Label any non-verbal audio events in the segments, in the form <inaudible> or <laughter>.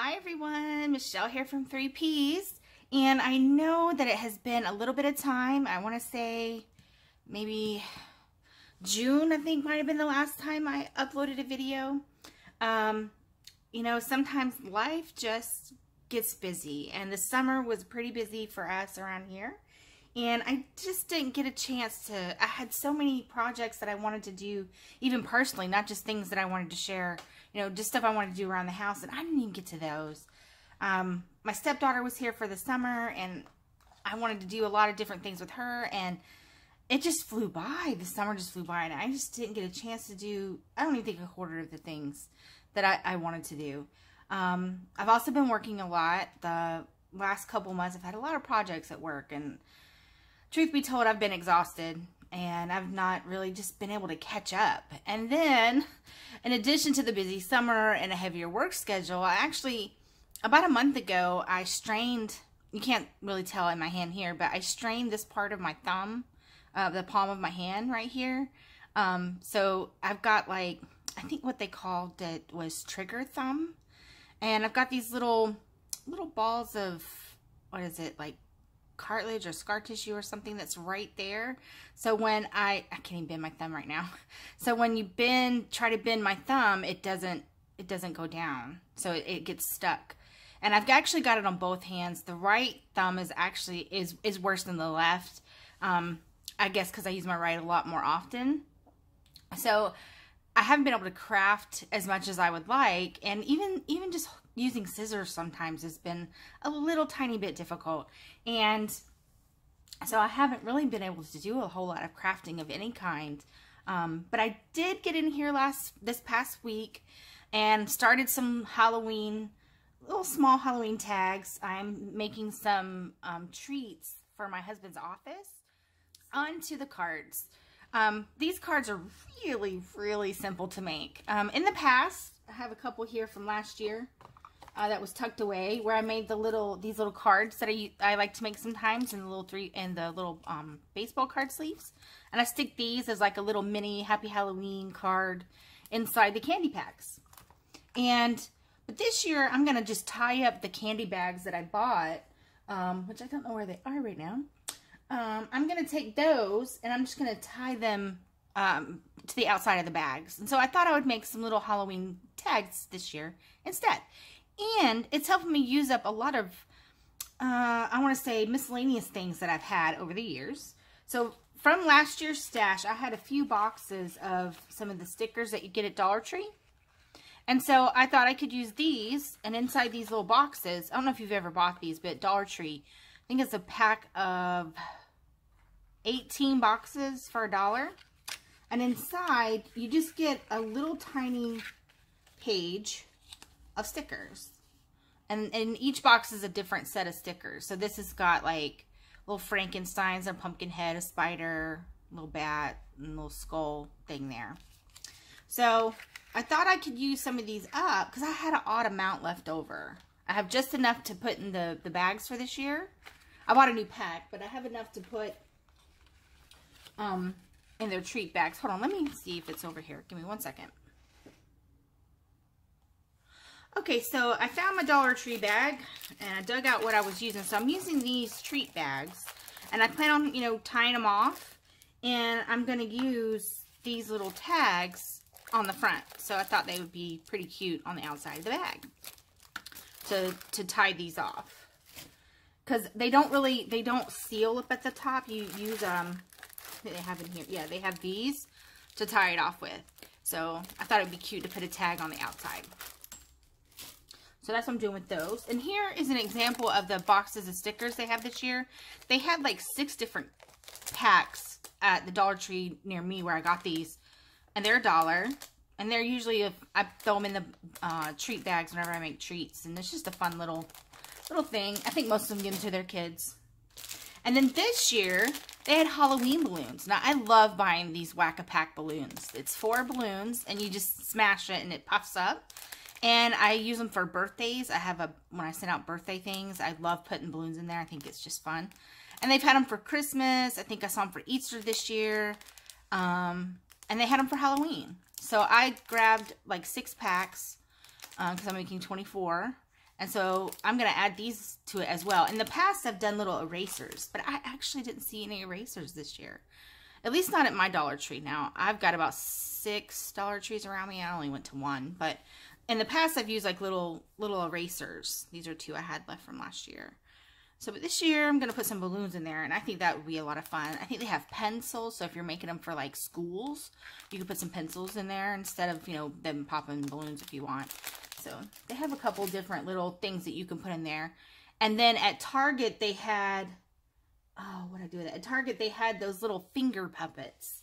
Hi everyone, Michelle here from 3Ps. And I know that it has been a little bit of time. I want to say maybe June, I think might have been the last time I uploaded a video. Um, you know, sometimes life just gets busy and the summer was pretty busy for us around here. And I just didn't get a chance to, I had so many projects that I wanted to do, even personally, not just things that I wanted to share, you know, just stuff I wanted to do around the house, and I didn't even get to those. Um, my stepdaughter was here for the summer, and I wanted to do a lot of different things with her, and it just flew by. The summer just flew by, and I just didn't get a chance to do, I don't even think a quarter of the things that I, I wanted to do. Um, I've also been working a lot. The last couple months, I've had a lot of projects at work, and truth be told, I've been exhausted and I've not really just been able to catch up. And then, in addition to the busy summer and a heavier work schedule, I actually, about a month ago, I strained, you can't really tell in my hand here, but I strained this part of my thumb, uh, the palm of my hand right here. Um, so I've got like, I think what they called it was trigger thumb. And I've got these little, little balls of, what is it, like cartilage or scar tissue or something that's right there. So when I, I can't even bend my thumb right now. <laughs> So when you bend, try to bend my thumb, it doesn't, it doesn't go down. So it, it gets stuck. And I've actually got it on both hands. The right thumb is actually, is, is worse than the left. Um, I guess because I use my right a lot more often. So I haven't been able to craft as much as I would like. And even, even just using scissors sometimes has been a little tiny bit difficult. And so I haven't really been able to do a whole lot of crafting of any kind. Um, but I did get in here last this past week and started some Halloween, little small Halloween tags. I'm making some um, treats for my husband's office onto the cards. Um, these cards are really, really simple to make. Um, in the past, I have a couple here from last year uh, that was tucked away where I made the little, these little cards that I, I like to make sometimes in the little three, in the little um, baseball card sleeves. And I stick these as like a little mini Happy Halloween card inside the candy packs. And, but this year I'm going to just tie up the candy bags that I bought, um, which I don't know where they are right now. Um, I'm going to take those and I'm just going to tie them um, to the outside of the bags. And so I thought I would make some little Halloween tags this year instead. And it's helping me use up a lot of, uh, I want to say, miscellaneous things that I've had over the years. So from last year's stash, I had a few boxes of some of the stickers that you get at Dollar Tree. And so I thought I could use these, and inside these little boxes, I don't know if you've ever bought these, but Dollar Tree, I think it's a pack of 18 boxes for a dollar. And inside, you just get a little tiny page of stickers. And, and each box is a different set of stickers. So this has got like little Frankensteins, a pumpkin head, a spider, little bat, and little skull thing there. So I thought I could use some of these up because I had an odd amount left over. I have just enough to put in the, the bags for this year. I bought a new pack, but I have enough to put um, in their treat bags. Hold on, let me see if it's over here. Give me one second. Okay, so I found my Dollar Tree bag and I dug out what I was using. So I'm using these treat bags and I plan on, you know, tying them off and I'm going to use these little tags on the front. So I thought they would be pretty cute on the outside of the bag to, to tie these off. Because they don't really, they don't seal up at the top. You use, um, they have in here. Yeah, they have these to tie it off with. So I thought it would be cute to put a tag on the outside. So that's what I'm doing with those. And here is an example of the boxes of stickers they have this year. They had like six different packs at the Dollar Tree near me where I got these. And they're a dollar. And they're usually, if I throw them in the uh, treat bags whenever I make treats. And it's just a fun little, little thing. I think most of them give them to their kids. And then this year, they had Halloween balloons. Now, I love buying these Whack-A-Pack balloons. It's four balloons, and you just smash it, and it puffs up. And I use them for birthdays. I have a, when I send out birthday things, I love putting balloons in there. I think it's just fun. And they've had them for Christmas. I think I saw them for Easter this year. Um, and they had them for Halloween. So I grabbed like six packs because um, I'm making 24. And so I'm going to add these to it as well. In the past, I've done little erasers, but I actually didn't see any erasers this year. At least not at my Dollar Tree. Now, I've got about six Dollar Trees around me. I only went to one, but in the past, I've used like little little erasers. These are two I had left from last year. So but this year, I'm going to put some balloons in there, and I think that would be a lot of fun. I think they have pencils, so if you're making them for like schools, you can put some pencils in there instead of, you know, them popping balloons if you want. So they have a couple different little things that you can put in there. And then at Target, they had, oh, what I do with it? At Target, they had those little finger puppets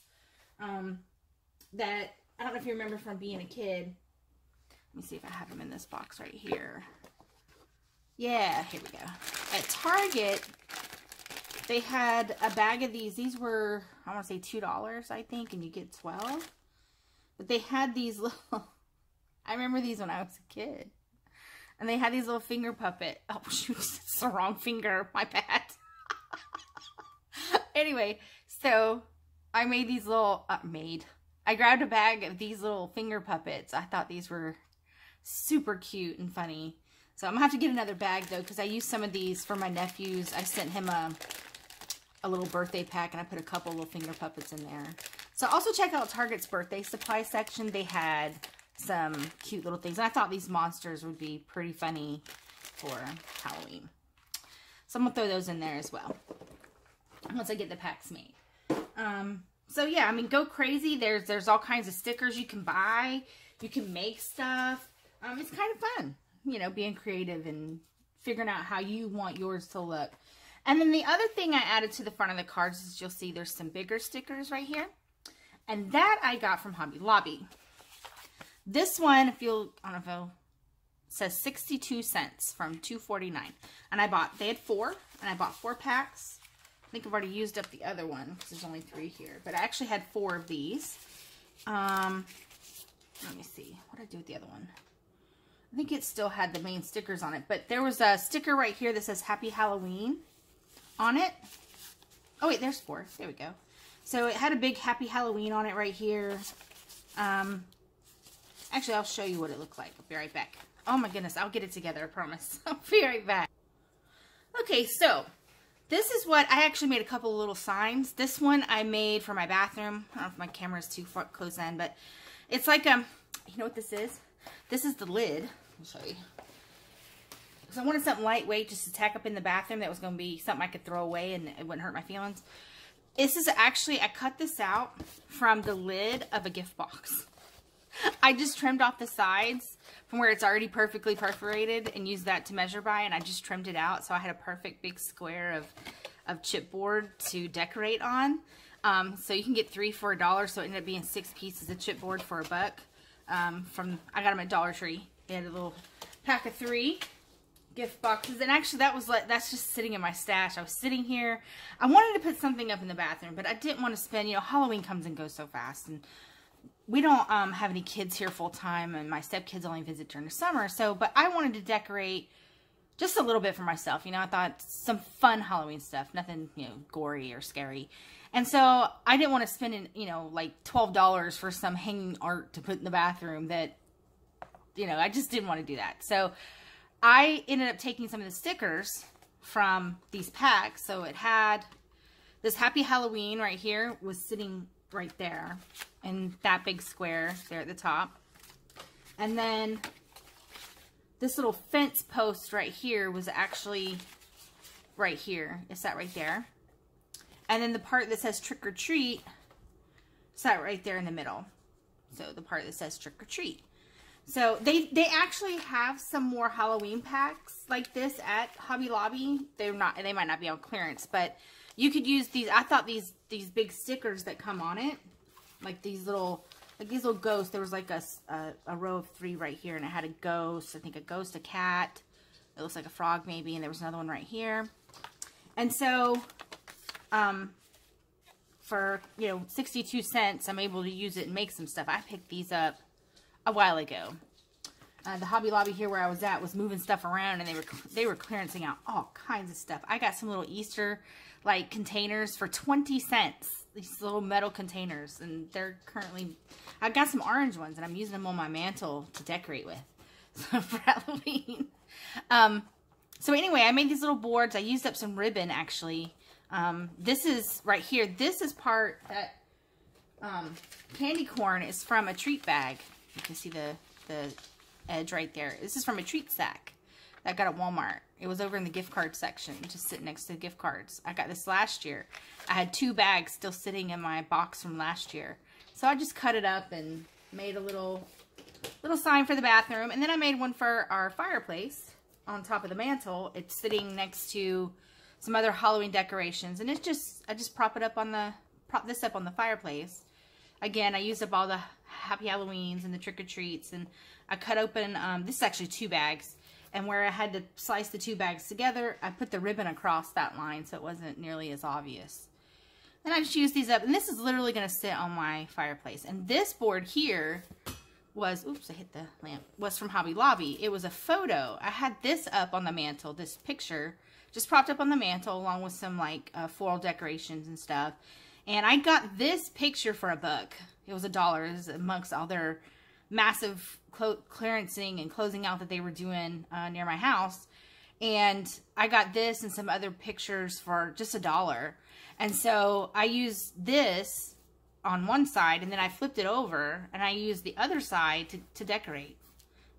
um, that, I don't know if you remember from being a kid. Let me see if I have them in this box right here. Yeah, here we go. At Target, they had a bag of these. These were, I want to say $2, I think, and you get 12. But they had these <laughs> little, I remember these when I was a kid. And they had these little finger puppet. <laughs> Oh, shoot, it's the wrong finger. My bad. <laughs> anyway, so I made these little, uh, made. I grabbed a bag of these little finger puppets. I thought these were super cute and funny. So I'm going to have to get another bag, though, because I used some of these for my nephews. I sent him a, a little birthday pack, and I put a couple little finger puppets in there. So also check out Target's birthday supply section. They had some cute little things. And I thought these monsters would be pretty funny for Halloween. So I'm going to throw those in there as well once I get the packs made. Um, so yeah, I mean, go crazy. There's there's all kinds of stickers you can buy. You can make stuff. Um, it's kind of fun you know, being creative and figuring out how you want yours to look. And then the other thing I added to the front of the cards is you'll see there's some bigger stickers right here. And that I got from Hobby Lobby. This one, if you'll, I don't know says 62 cents from 2.49. And I bought, they had four, and I bought four packs. I think I've already used up the other one because there's only three here. But I actually had four of these. Um, let me see. What did I do with the other one? I think it still had the main stickers on it, but there was a sticker right here that says Happy Halloween on it. Oh, wait, there's four. There we go. So it had a big Happy Halloween on it right here. Um, actually, I'll show you what it looked like. I'll be right back. Oh my goodness, I'll get it together, I promise. <laughs> I'll be right back. Okay, so this is what, I actually made a couple of little signs. This one I made for my bathroom. I don't know if my camera is too far close in, but it's like, um, you know what this is? This is the lid I'll show you. Because I wanted something lightweight just to tack up in the bathroom that was going to be something I could throw away and it wouldn't hurt my feelings. This is actually, I cut this out from the lid of a gift box. <laughs> I just trimmed off the sides from where it's already perfectly perforated and used that to measure by and I just trimmed it out so I had a perfect big square of, of chipboard to decorate on. Um, so you can get three for a dollar so it ended up being six pieces of chipboard for a buck. Um, from I got them at Dollar Tree. They had a little pack of three gift boxes. And actually that was like, that's just sitting in my stash. I was sitting here. I wanted to put something up in the bathroom, but I didn't want to spend, you know, Halloween comes and goes so fast. And we don't um, have any kids here full time and my stepkids only visit during the summer. So, but I wanted to decorate just a little bit for myself. You know, I thought some fun Halloween stuff, nothing, you know, gory or scary. And so I didn't want to spend, you know, like $12 for some hanging art to put in the bathroom that you know, I just didn't want to do that. So I ended up taking some of the stickers from these packs. So it had this Happy Halloween right here was sitting right there in that big square there at the top. And then this little fence post right here was actually right here. It sat right there. And then the part that says trick or treat sat right there in the middle. So the part that says trick or treat. So they they actually have some more Halloween packs like this at Hobby Lobby. They're not they might not be on clearance, but you could use these. I thought these these big stickers that come on it, like these little like these little ghosts. There was like a, a, a row of three right here, and it had a ghost. I think a ghost, a cat. It looks like a frog maybe, and there was another one right here. And so, um, for you know 62 cents, I'm able to use it and make some stuff. I picked these up a while ago. Uh, the Hobby Lobby here where I was at was moving stuff around and they were they were clearancing out all kinds of stuff. I got some little Easter like containers for 20 cents. These little metal containers and they're currently I got some orange ones and I'm using them on my mantle to decorate with <laughs> for Halloween. Um, so anyway, I made these little boards. I used up some ribbon actually. Um, this is right here. This is part that um, candy corn is from a treat bag. You can see the, the edge right there. This is from a treat sack that I got at Walmart. It was over in the gift card section, just sitting next to the gift cards. I got this last year. I had two bags still sitting in my box from last year. So I just cut it up and made a little little sign for the bathroom. And then I made one for our fireplace on top of the mantle. It's sitting next to some other Halloween decorations. And it's just, I just prop it up on the, prop this up on the fireplace. Again, I used up all the Happy Halloweens and the trick-or-treats. And I cut open, um, this is actually two bags. And where I had to slice the two bags together, I put the ribbon across that line so it wasn't nearly as obvious. Then I just used these up. And this is literally going to sit on my fireplace. And this board here was, oops, I hit the lamp, was from Hobby Lobby. It was a photo. I had this up on the mantle, this picture, just propped up on the mantle along with some like uh, floral decorations and stuff. And I got this picture for a buck. It was a dollar. Amongst all their massive clearancing and closing out that they were doing uh, near my house. And I got this and some other pictures for just a dollar. And so I used this on one side and then I flipped it over and I used the other side to, to decorate.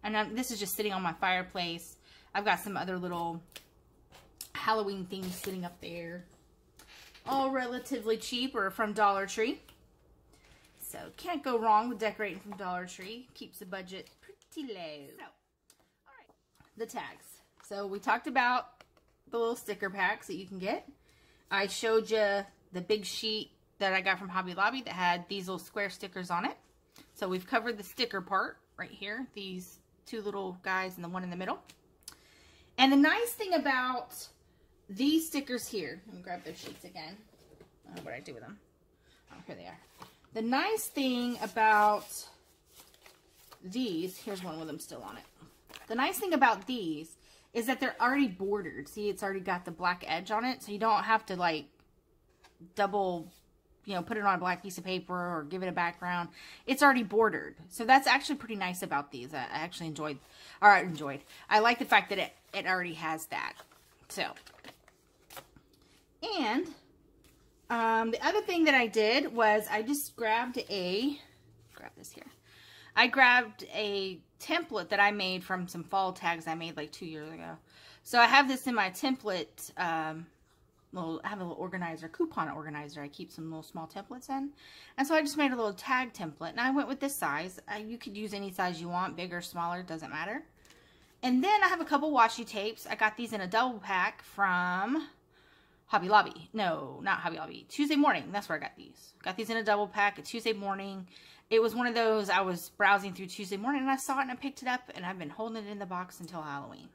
And I'm, this is just sitting on my fireplace. I've got some other little Halloween things sitting up there. All relatively cheap or from Dollar Tree. So can't go wrong with decorating from Dollar Tree. Keeps the budget pretty low. So, all right, the tags. So we talked about the little sticker packs that you can get. I showed you the big sheet that I got from Hobby Lobby that had these little square stickers on it. So we've covered the sticker part right here, these two little guys and the one in the middle. And the nice thing about these stickers here, let me grab those sheets again. What I do with them. Oh, here they are. The nice thing about these, here's one with them still on it. The nice thing about these is that they're already bordered. See, it's already got the black edge on it, so you don't have to like double you know, put it on a black piece of paper or give it a background. It's already bordered. So that's actually pretty nice about these. I actually enjoyed, or I enjoyed. I like the fact that it, it already has that. So, and um, the other thing that I did was I just grabbed a, grab this here. I grabbed a template that I made from some fall tags I made like two years ago. So I have this in my template um, little, I have a little organizer, coupon organizer. I keep some little small templates in. And so I just made a little tag template. And I went with this size. Uh, you could use any size you want, bigger, smaller, doesn't matter. And then I have a couple washi tapes. I got these in a double pack from Hobby Lobby. No, not Hobby Lobby. Tuesday morning. That's where I got these. Got these in a double pack. A Tuesday morning. It was one of those, I was browsing through Tuesday morning and I saw it and I picked it up and I've been holding it in the box until Halloween.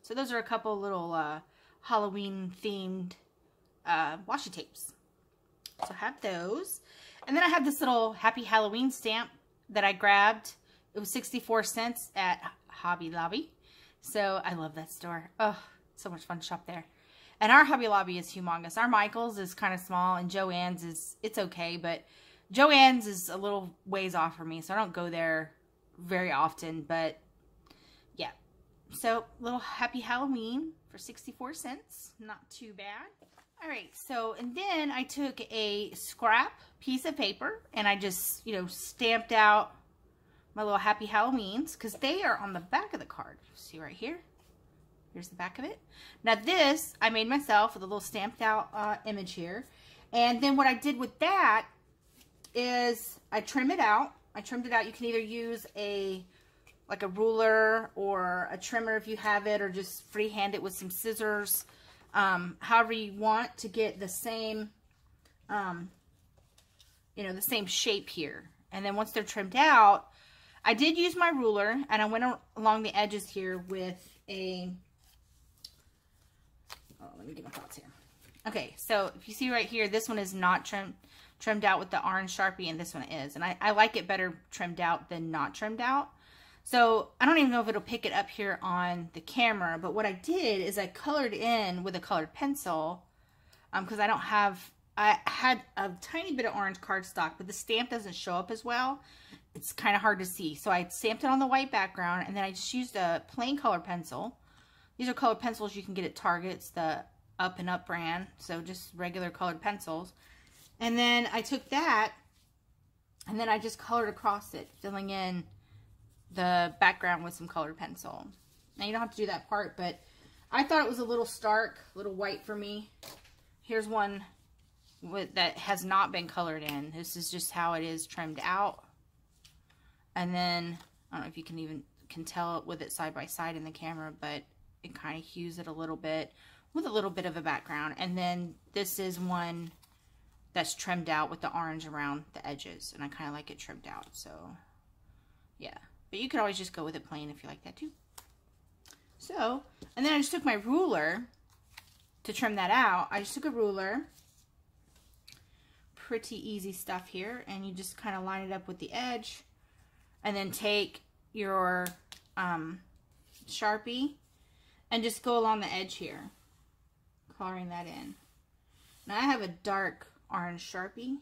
So those are a couple little uh, Halloween themed uh, washi tapes. So I have those. And then I have this little Happy Halloween stamp that I grabbed. It was 64 cents at Hobby Lobby. So I love that store. Oh, so much fun to shop there. And our Hobby Lobby is humongous. Our Michael's is kind of small and Joann's is, it's okay, but Joann's is a little ways off for me, so I don't go there very often, but yeah. So, little Happy Halloween for 64 cents. Not too bad. All right, so, and then I took a scrap piece of paper and I just, you know, stamped out my little Happy Halloweens because they are on the back of the card. See right here? Here's the back of it. Now this, I made myself with a little stamped out uh, image here. And then what I did with that is I trim it out. I trimmed it out. You can either use a like a ruler or a trimmer if you have it or just freehand it with some scissors um, however you want to get the same, um, you know, the same shape here. And then once they're trimmed out, I did use my ruler and I went along the edges here with a, let me get my thoughts here. Okay, so if you see right here, this one is not trimmed trimmed out with the orange Sharpie and this one is. And I, I like it better trimmed out than not trimmed out. So I don't even know if it'll pick it up here on the camera, but what I did is I colored in with a colored pencil because um, I don't have, I had a tiny bit of orange cardstock, but the stamp doesn't show up as well. It's kind of hard to see. So I stamped it on the white background and then I just used a plain color pencil These are colored pencils you can get at Target's, the Up and Up brand. So just regular colored pencils. And then I took that and then I just colored across it, filling in the background with some colored pencil. Now you don't have to do that part, but I thought it was a little stark, a little white for me. Here's one with, that has not been colored in. This is just how it is trimmed out. And then, I don't know if you can even can tell it with it side by side in the camera, but it kind of hues it a little bit with a little bit of a background. And then this is one that's trimmed out with the orange around the edges. And I kind of like it trimmed out. So, yeah. But you could always just go with it plain if you like that too. So, and then I just took my ruler to trim that out. I just took a ruler. Pretty easy stuff here. And you just kind of line it up with the edge. And then take your um, Sharpie and just go along the edge here. Coloring that in. Now I have a dark orange Sharpie.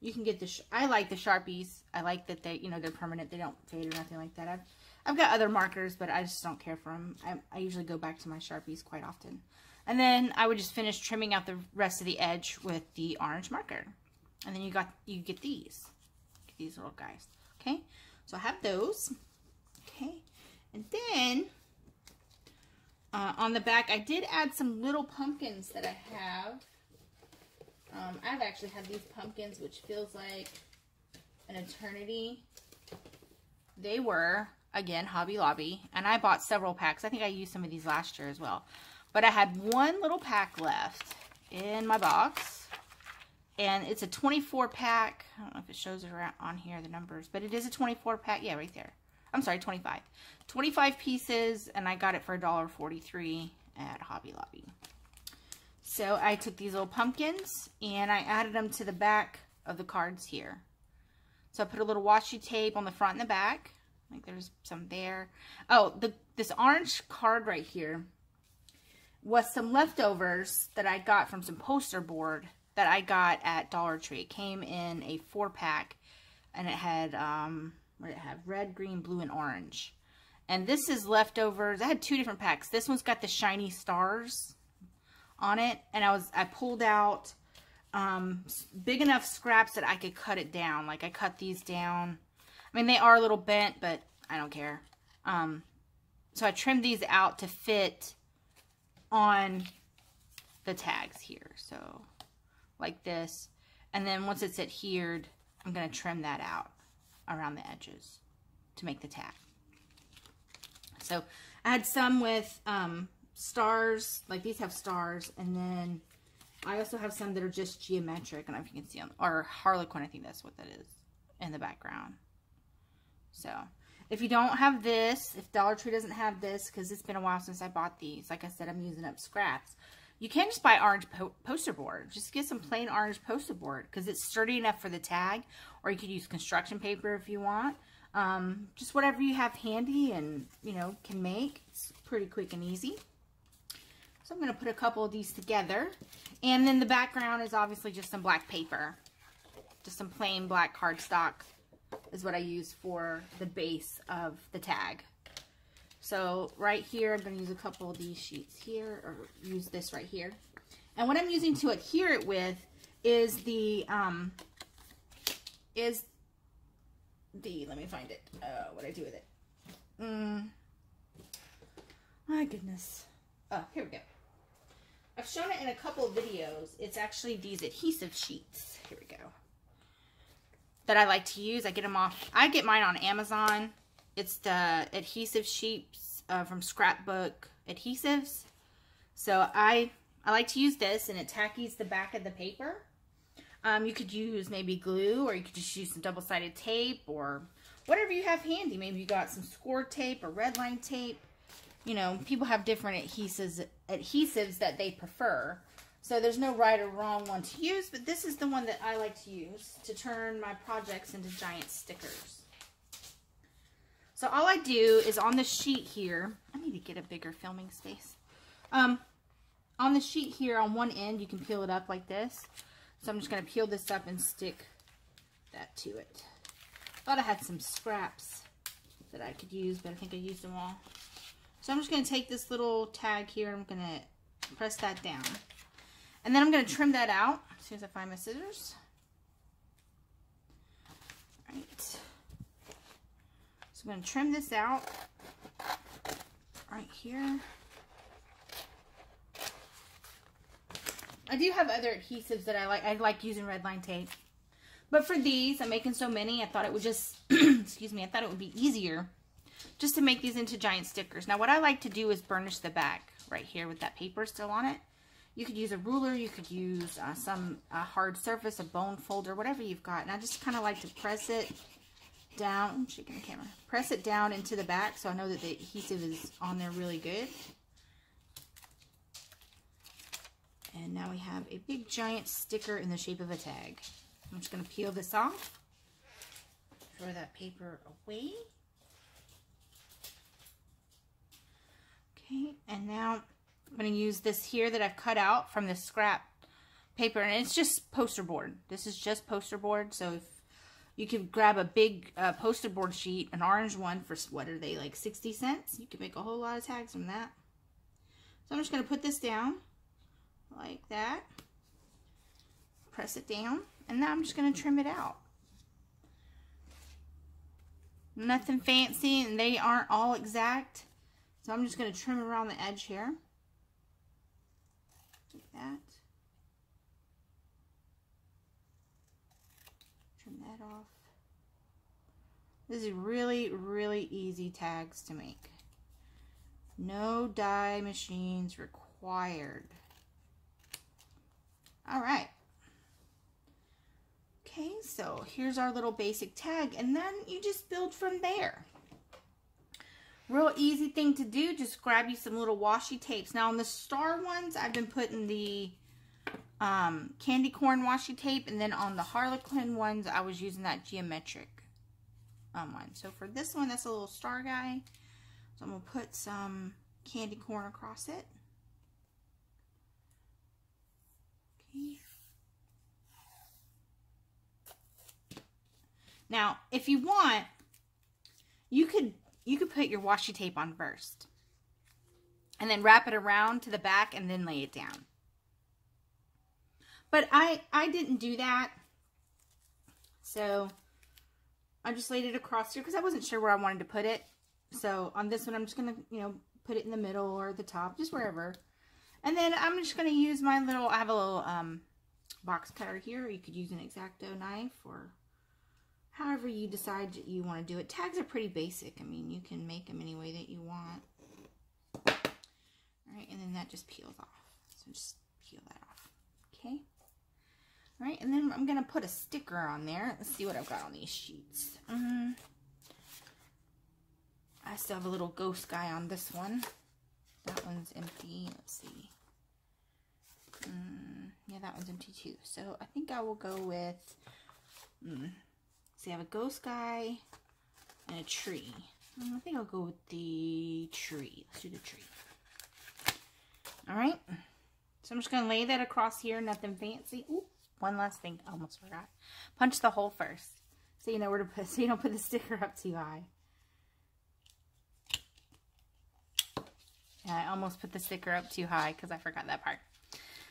You can get the, I like the Sharpies. I like that they, you know, they're permanent. They don't fade or nothing like that. I've, I've got other markers, but I just don't care for them. I, I usually go back to my Sharpies quite often. And then I would just finish trimming out the rest of the edge with the orange marker. And then you got, you get these, these little guys. Okay. So I have those. Okay. And then uh, on the back, I did add some little pumpkins that I have. Um, I've actually had these pumpkins, which feels like an eternity. They were, again, Hobby Lobby, and I bought several packs. I think I used some of these last year as well. But I had one little pack left in my box, and it's a 24 pack. I don't know if it shows it on here, the numbers, but it is a 24 pack. Yeah, right there. I'm sorry, 25. 25 pieces, and I got it for $1.43 at Hobby Lobby. So I took these little pumpkins and I added them to the back of the cards here. So I put a little washi tape on the front and the back. Like there's some there. Oh, the this orange card right here was some leftovers that I got from some poster board that I got at Dollar Tree. It came in a four pack and it had, um, what did it have? Red, green, blue, and orange. And this is leftovers. I had two different packs. This one's got the shiny stars on it. And I was I pulled out um, big enough scraps that I could cut it down. Like I cut these down. I mean they are a little bent but I don't care. Um, so I trimmed these out to fit on the tags here. So like this. And then once it's adhered I'm going to trim that out around the edges to make the tag so I had some with um, stars, like these have stars, and then I also have some that are just geometric. I don't know if you can see them, or Harlequin, I think that's what that is in the background. So, if you don't have this, if Dollar Tree doesn't have this, because it's been a while since I bought these, like I said, I'm using up scraps. You can just buy orange po poster board. Just get some plain orange poster board because it's sturdy enough for the tag. Or you could use construction paper if you want. Um, just whatever you have handy and, you know, can make. It's pretty quick and easy. So I'm going to put a couple of these together. And then the background is obviously just some black paper. Just some plain black cardstock is what I use for the base of the tag. So right here, I'm going to use a couple of these sheets here, or use this right here. And what I'm using to adhere it with is the, um, is the, let me find it, uh, what I do with it. Mm, my goodness. Oh, here we go. I've shown it in a couple of videos. It's actually these adhesive sheets. Here we go. That I like to use. I get them off. I get mine on Amazon. It's the adhesive sheets uh, from Scrapbook Adhesives. So I, I like to use this and it tackies the back of the paper. Um, you could use maybe glue or you could just use some double-sided tape or whatever you have handy. Maybe you got some score tape or red line tape you know, people have different adhesives, adhesives that they prefer. So there's no right or wrong one to use, but this is the one that I like to use to turn my projects into giant stickers. So all I do is on the sheet here, I need to get a bigger filming space. Um, on the sheet here on one end, you can peel it up like this. So I'm just going to peel this up and stick that to it. Thought I had some scraps that I could use, but I think I used them all. So I'm just going to take this little tag here. I'm going to press that down. And then I'm going to trim that out as soon as I find my scissors. All right. So I'm going to trim this out right here. I do have other adhesives that I like. I like using red line tape. But for these, I'm making so many, I thought it would just, <clears throat> excuse me, I thought it would be easier just to make these into giant stickers. Now, what I like to do is burnish the back right here with that paper still on it. You could use a ruler, you could use uh, some hard surface, a bone folder, whatever you've got. And I just kind of like to press it down, shaking the camera, press it down into the back so I know that the adhesive is on there really good. And now we have a big giant sticker in the shape of a tag. I'm just going to peel this off. Throw that paper away. Okay, and now I'm going to use this here that I've cut out from this scrap paper. And it's just poster board. This is just poster board. So if you could grab a big uh, poster board sheet, an orange one for, what are they, like 60 cents? You can make a whole lot of tags from that. So I'm just going to put this down like that. Press it down. And now I'm just going to trim it out. Nothing fancy and they aren't all exact. So I'm just going to trim around the edge here. Like that. Trim that off. This is really, really easy tags to make. No die machines required. All right. Okay, so here's our little basic tag, and then you just build from there. Real easy thing to do, just grab you some little washi tapes. Now on the star ones, I've been putting the um, candy corn washi tape, and then on the harlequin ones, I was using that geometric um, one. So for this one, that's a little star guy. So I'm going to put some candy corn across it. Now, if you want, you could you could put your washi tape on first. And then wrap it around to the back and then lay it down. But I I didn't do that. So I just laid it across here because I wasn't sure where I wanted to put it. So on this one, I'm just going to, you know, put it in the middle or the top, just wherever. And then I'm just going to use my little, I have a little um, box cutter here. You could use an X-Acto knife or however you decide that you want to do it. Tags are pretty basic. I mean, you can make them any way that you want. All right, and then that just peels off. So just peel that off. Okay. All right, and then I'm going to put a sticker on there. Let's see what I've got on these sheets. Um, I still have a little ghost guy on this one. That one's empty. Let's see. Mm, yeah, that one's empty too. So I think I will go with... Mm, see, I have a ghost guy and a tree. Mm, I think I'll go with the tree. Let's do the tree. All right. So I'm just going to lay that across here. Nothing fancy. Ooh, one last thing. I almost forgot. Punch the hole first. So you know where to put, <laughs> so you don't put the sticker up too high. And I almost put the sticker up too high because I forgot that part.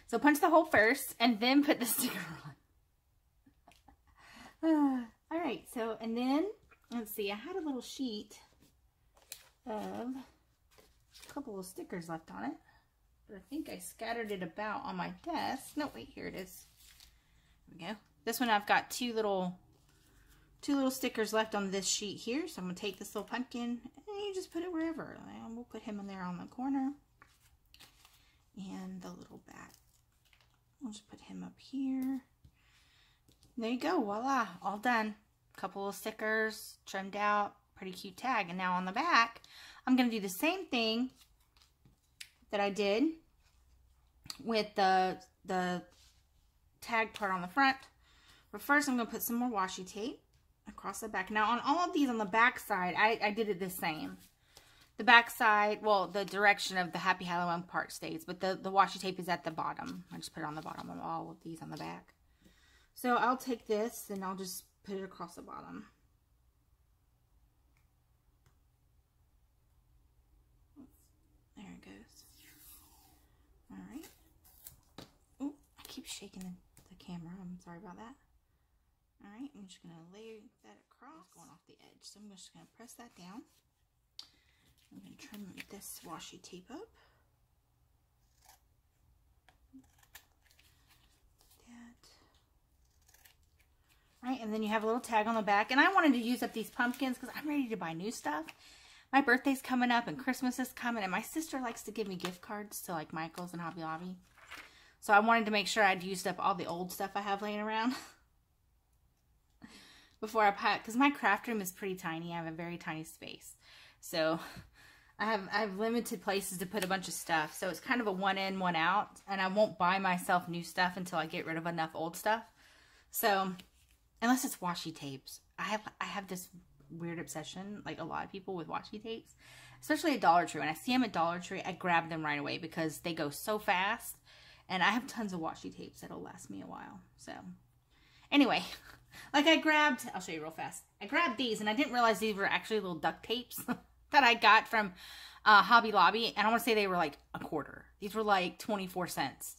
So punch the hole first and then put the <laughs> sticker on. <sighs> all right, so, and then, let's see, I had a little sheet of a couple of stickers left on it. But I think I scattered it about on my desk. No, wait, here it is. There we go. This one I've got two little two little stickers left on this sheet here. So I'm going to take this little pumpkin you just put it wherever. And we'll put him in there on the corner. And the little bat. We'll just put him up here. There you go. Voila. All done. Couple of stickers trimmed out. Pretty cute tag. And now on the back, I'm going to do the same thing that I did with the, the tag part on the front. But first, I'm going to put some more washi tape across the back. Now, on all of these on the back side, I, I did it the same. The back side, well, the direction of the Happy Halloween part stays, but the, the washi tape is at the bottom. I just put it on the bottom of all of these on the back. So I'll take this and I'll just put it across the bottom. There it goes. All right. Oh, I keep shaking the, the camera. I'm sorry about that. All right, I'm just to lay that across, going off the edge. So I'm just to press that down. I'm to trim this washi tape up. That. All right, and then you have a little tag on the back. And I wanted to use up these pumpkins because I'm ready to buy new stuff. My birthday's coming up and Christmas is coming. And my sister likes to give me gift cards to like Michael's and Hobby Lobby. So I wanted to make sure I'd used up all the old stuff I have laying around. <laughs> before I pack, because my craft room is pretty tiny. I have a very tiny space. So <laughs> I have I have limited places to put a bunch of stuff. So it's kind of a one in, one out. And I won't buy myself new stuff until I get rid of enough old stuff. So unless it's washi tapes. I have I have this weird obsession, like a lot of people with washi tapes. Especially at Dollar Tree. When I see them at Dollar Tree, I grab them right away because they go so fast. And I have tons of washi tapes that'll last me a while. So anyway, <laughs> like I grabbed, I'll show you real fast. I grabbed these and I didn't realize these were actually little duct tapes <laughs> that I got from uh, Hobby Lobby. And I want to say they were like a quarter. These were like 24 cents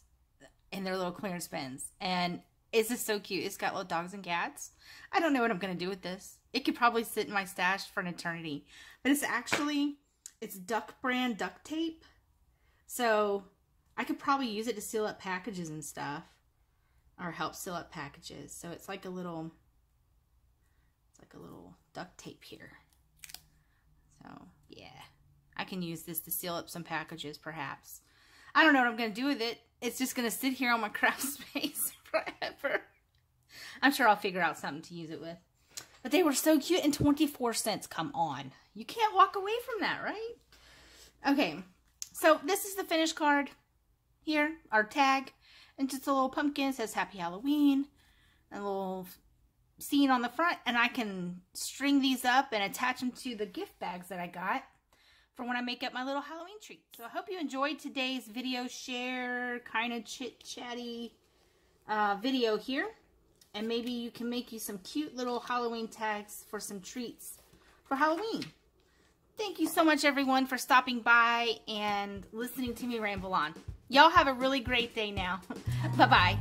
in their little clearance bins. And it's just so cute. It's got little dogs and cats. I don't know what I'm going to do with this. It could probably sit in my stash for an eternity. But it's actually, it's duck brand duct tape. So I could probably use it to seal up packages and stuff or help seal up packages. So it's like a little, it's like a little duct tape here. So yeah, I can use this to seal up some packages perhaps. I don't know what I'm going to do with it. It's just going to sit here on my <laughs> craft space forever. I'm sure I'll figure out something to use it with. But they were so cute and 24 cents. Come on. You can't walk away from that, right? Okay. So this is the finished card here, our tag. And just a little pumpkin. says Happy Halloween. and A little scene on the front. And I can string these up and attach them to the gift bags that I got for when I make up my little Halloween tree. So I hope you enjoyed today's video share, kind of chit-chatty uh, video here. And maybe you can make you some cute little Halloween tags for some treats for Halloween. Thank you so much, everyone, for stopping by and listening to me ramble on. Y'all have a really great day now. <laughs> Bye-bye.